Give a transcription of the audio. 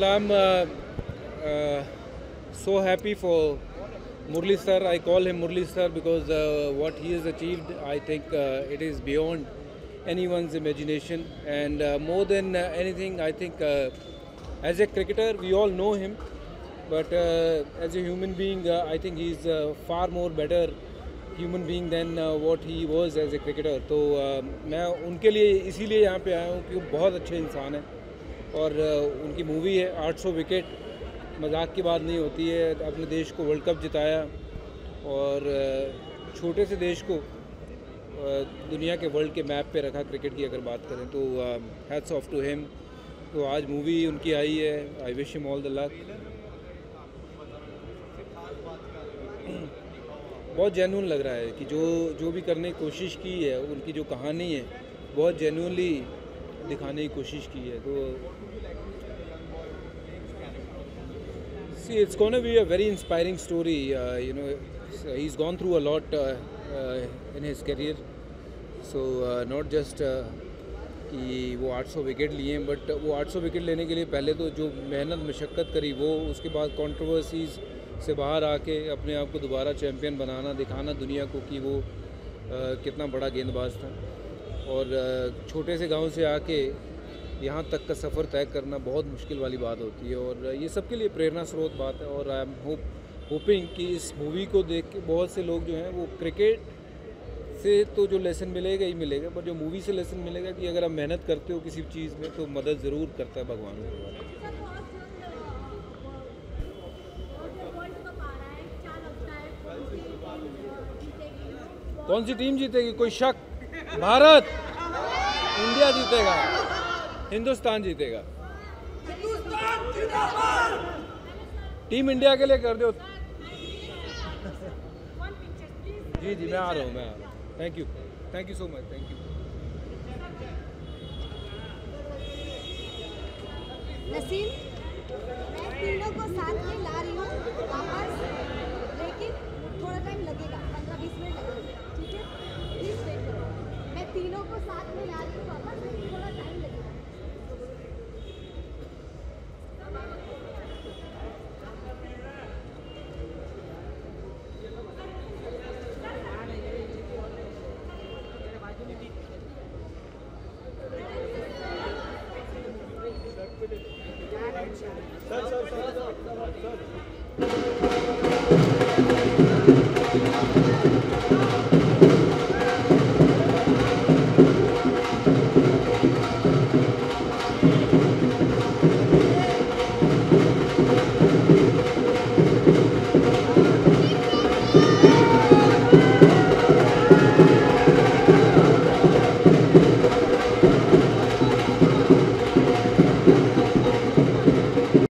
Well, I'm uh, uh, so happy for Murli sir. I call him Murli sir because uh, what he has achieved, I think uh, it is beyond anyone's imagination. And uh, more than uh, anything, I think uh, as a cricketer, we all know him. But uh, as a human being, uh, I think he's uh, far more better human being than what he was as a cricketer तो uh, मैं उनके लिए इसीलिए यहाँ पे आया हूँ कि वो बहुत अच्छे इंसान हैं और उनकी मूवी है 800 विकेट। मज़ाक की बात नहीं होती है, अपने देश को वर्ल्ड कप जिताया और छोटे से देश को दुनिया के वर्ल्ड के मैप पे रखा क्रिकेट की अगर बात करें तो हैट्स ऑफ़ टू हिम तो आज मूवी उनकी आई है I wish him all the luck बहुत जेन्यून लग रहा है कि जो जो भी करने की कोशिश की है, उनकी जो कहानी है, बहुत जेन्यूनली दिखाने की कोशिश की है तो see it's gonna be a very inspiring story you know he is gone through a lot in his career so not just कि वो 800 विकेट लिए हैं बट वो 800 विकेट लेने के लिए पहले तो जो मेहनत मशक्क़त करी वो उसके बाद कंट्रोवर्सीज़ से बाहर आके अपने आप को दोबारा चैम्पियन बनाना दिखाना दुनिया को कि वो आ, कितना बड़ा गेंदबाज था। और छोटे से गाँव से आके यहाँ तक का सफ़र तय करना बहुत मुश्किल वाली बात होती है और ये सबके लिए प्रेरणा स्रोत बात है और आई एम होप होपिंग कि इस मूवी को देख के बहुत से लोग जो हैं वो क्रिकेट से तो जो लेसन मिलेगा ही मिलेगा पर जो मूवी से लेसन मिलेगा कि अगर आप मेहनत करते हो किसी चीज़ में तो मदद ज़रूर करता है भगवान कौन सी टीम जीतेगी? कोई शक? भारत इंडिया जीतेगा, हिंदुस्तान जीतेगा। टीम इंडिया के लिए कर दो। जी जी, मैं आ रहा हूँ, मैं आ रहा हूँ। Thank you thank you so much thank you Naseem, मैं को साथ में ला रही हूँ वापस, लेकिन थोड़ा टाइम लगेगा, पंद्रह बीस मिनट लगेगा, ठीक है? Sir sir sir sir sir.